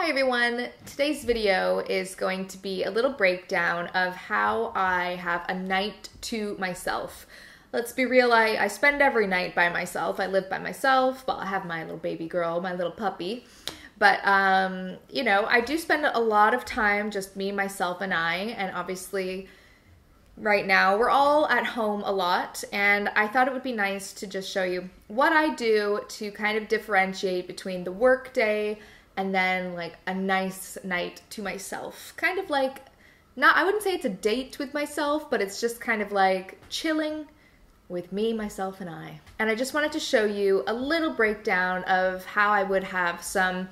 Hi everyone! Today's video is going to be a little breakdown of how I have a night to myself. Let's be real, I, I spend every night by myself. I live by myself. Well, I have my little baby girl, my little puppy. But, um, you know, I do spend a lot of time just me, myself, and I. And obviously, right now we're all at home a lot. And I thought it would be nice to just show you what I do to kind of differentiate between the work day and then like a nice night to myself. Kind of like, not, I wouldn't say it's a date with myself, but it's just kind of like chilling with me, myself, and I. And I just wanted to show you a little breakdown of how I would have some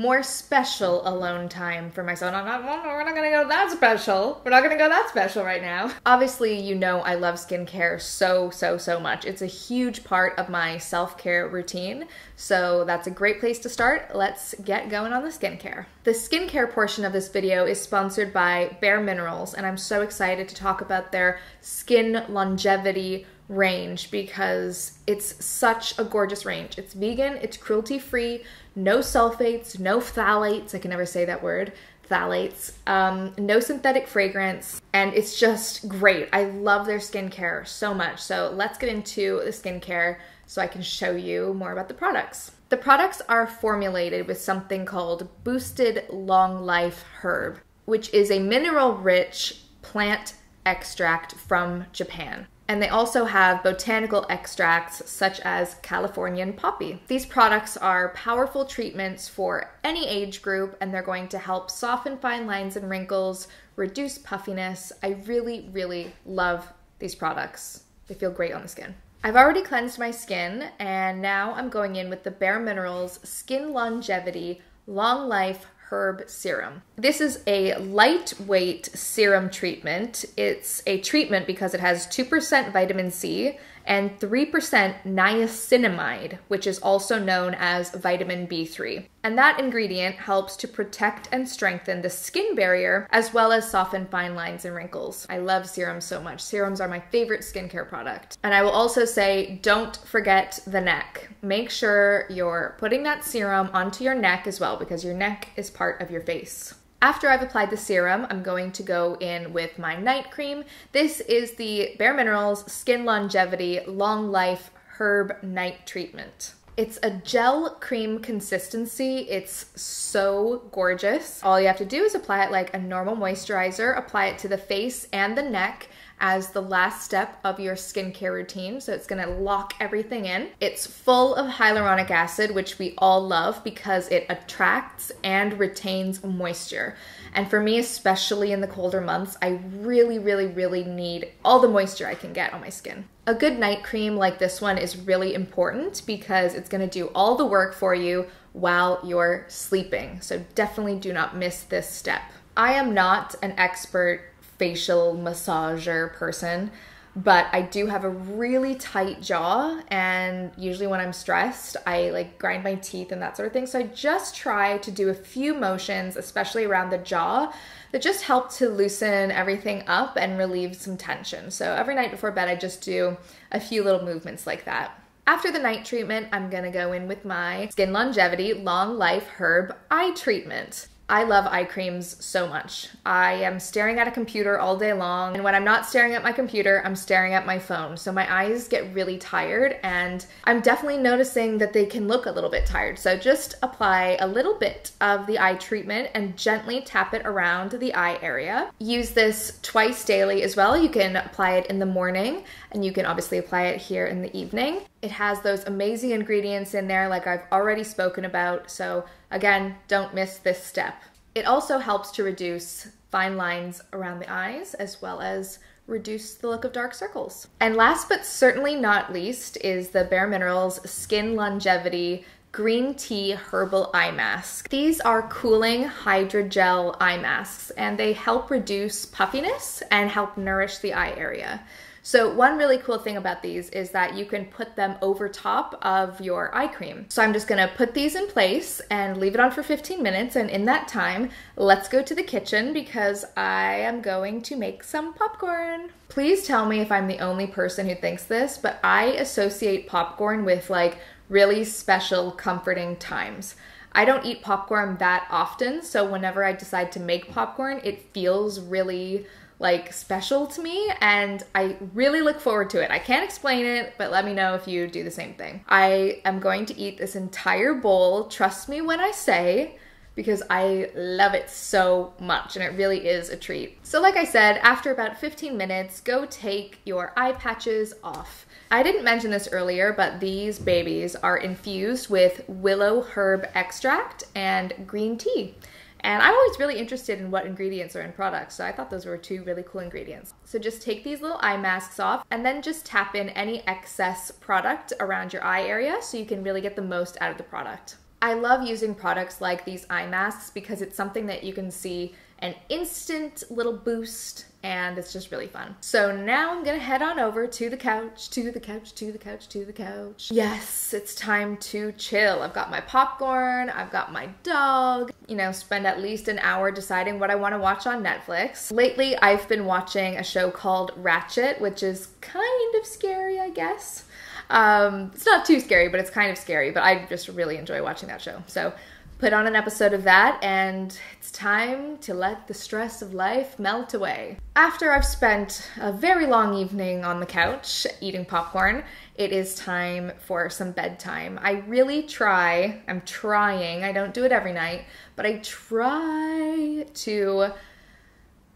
more special alone time for myself. I'm not, we're not gonna go that special. We're not gonna go that special right now. Obviously, you know I love skincare so, so, so much. It's a huge part of my self care routine. So that's a great place to start. Let's get going on the skincare. The skincare portion of this video is sponsored by Bare Minerals, and I'm so excited to talk about their skin longevity range because it's such a gorgeous range. It's vegan, it's cruelty free, no sulfates, no phthalates, I can never say that word, phthalates, um, no synthetic fragrance, and it's just great. I love their skincare so much. So let's get into the skincare so I can show you more about the products. The products are formulated with something called Boosted Long Life Herb, which is a mineral rich plant extract from Japan and they also have botanical extracts such as Californian poppy. These products are powerful treatments for any age group and they're going to help soften fine lines and wrinkles, reduce puffiness. I really, really love these products. They feel great on the skin. I've already cleansed my skin and now I'm going in with the Bare Minerals Skin Longevity Long Life Herb Serum. This is a lightweight serum treatment. It's a treatment because it has 2% vitamin C and 3% niacinamide, which is also known as vitamin B3. And that ingredient helps to protect and strengthen the skin barrier as well as soften fine lines and wrinkles. I love serums so much. Serums are my favorite skincare product. And I will also say don't forget the neck. Make sure you're putting that serum onto your neck as well because your neck is part of your face. After I've applied the serum, I'm going to go in with my night cream. This is the Bare Minerals Skin Longevity Long Life Herb Night Treatment. It's a gel cream consistency. It's so gorgeous. All you have to do is apply it like a normal moisturizer, apply it to the face and the neck, as the last step of your skincare routine. So it's gonna lock everything in. It's full of hyaluronic acid, which we all love because it attracts and retains moisture. And for me, especially in the colder months, I really, really, really need all the moisture I can get on my skin. A good night cream like this one is really important because it's gonna do all the work for you while you're sleeping. So definitely do not miss this step. I am not an expert facial massager person, but I do have a really tight jaw and usually when I'm stressed, I like grind my teeth and that sort of thing. So I just try to do a few motions, especially around the jaw, that just help to loosen everything up and relieve some tension. So every night before bed, I just do a few little movements like that. After the night treatment, I'm gonna go in with my Skin Longevity Long Life Herb Eye Treatment. I love eye creams so much. I am staring at a computer all day long, and when I'm not staring at my computer, I'm staring at my phone. So my eyes get really tired, and I'm definitely noticing that they can look a little bit tired. So just apply a little bit of the eye treatment and gently tap it around the eye area. Use this twice daily as well. You can apply it in the morning, and you can obviously apply it here in the evening. It has those amazing ingredients in there, like I've already spoken about. So, again, don't miss this step. It also helps to reduce fine lines around the eyes as well as reduce the look of dark circles. And last but certainly not least is the Bare Minerals Skin Longevity Green Tea Herbal Eye Mask. These are cooling hydrogel eye masks and they help reduce puffiness and help nourish the eye area. So one really cool thing about these is that you can put them over top of your eye cream. So I'm just gonna put these in place and leave it on for 15 minutes. And in that time, let's go to the kitchen because I am going to make some popcorn. Please tell me if I'm the only person who thinks this, but I associate popcorn with like really special, comforting times. I don't eat popcorn that often, so whenever I decide to make popcorn, it feels really like special to me and I really look forward to it. I can't explain it, but let me know if you do the same thing. I am going to eat this entire bowl, trust me when I say, because I love it so much and it really is a treat. So like I said, after about 15 minutes, go take your eye patches off. I didn't mention this earlier, but these babies are infused with willow herb extract and green tea. And I'm always really interested in what ingredients are in products, so I thought those were two really cool ingredients. So just take these little eye masks off and then just tap in any excess product around your eye area so you can really get the most out of the product. I love using products like these eye masks because it's something that you can see an instant little boost and it's just really fun. So now I'm gonna head on over to the couch, to the couch, to the couch, to the couch. Yes, it's time to chill. I've got my popcorn, I've got my dog, you know, spend at least an hour deciding what I wanna watch on Netflix. Lately, I've been watching a show called Ratched, which is kind of scary, I guess. Um, it's not too scary, but it's kind of scary. But I just really enjoy watching that show. So put on an episode of that, and it's time to let the stress of life melt away. After I've spent a very long evening on the couch eating popcorn, it is time for some bedtime. I really try, I'm trying, I don't do it every night, but I try to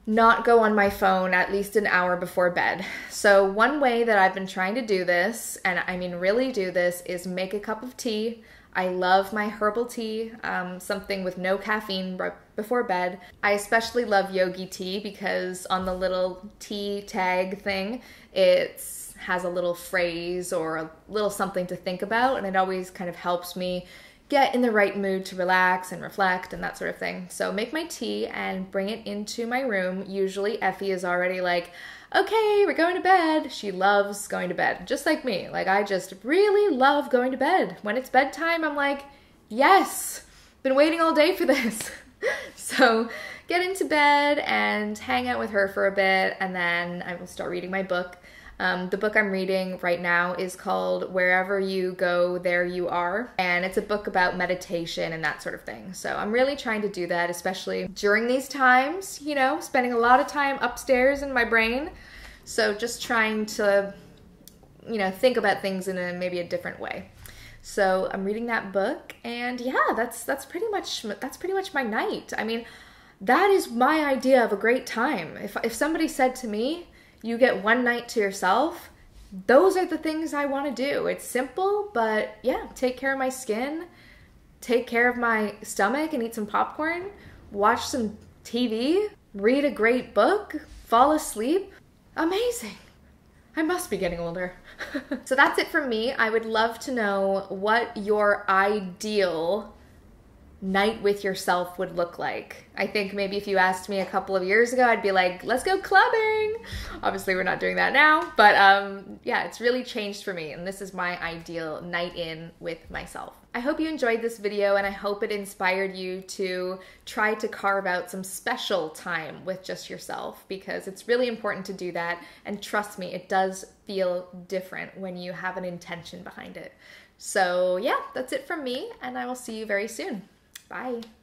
not go on my phone at least an hour before bed. So, one way that I've been trying to do this, and I mean really do this, is make a cup of tea. I love my herbal tea, um, something with no caffeine right before bed. I especially love yogi tea because on the little tea tag thing, it has a little phrase or a little something to think about, and it always kind of helps me get in the right mood to relax and reflect and that sort of thing. So make my tea and bring it into my room. Usually Effie is already like, okay, we're going to bed. She loves going to bed, just like me. Like I just really love going to bed. When it's bedtime, I'm like, yes, been waiting all day for this. so get into bed and hang out with her for a bit, and then I will start reading my book. Um, the book I'm reading right now is called Wherever You Go, There You Are, and it's a book about meditation and that sort of thing. So I'm really trying to do that, especially during these times, you know, spending a lot of time upstairs in my brain. So just trying to, you know, think about things in a maybe a different way. So I'm reading that book, and yeah, that's that's pretty much that's pretty much my night. I mean, that is my idea of a great time. If if somebody said to me, you get one night to yourself, those are the things I want to do. It's simple, but yeah, take care of my skin, take care of my stomach and eat some popcorn, watch some TV, read a great book, fall asleep. Amazing. I must be getting older. so that's it from me. I would love to know what your ideal night with yourself would look like. I think maybe if you asked me a couple of years ago, I'd be like, let's go clubbing. Obviously, we're not doing that now, but um, yeah, it's really changed for me, and this is my ideal night in with myself. I hope you enjoyed this video and I hope it inspired you to try to carve out some special time with just yourself because it's really important to do that. And trust me, it does feel different when you have an intention behind it. So, yeah, that's it from me, and I will see you very soon. Bye.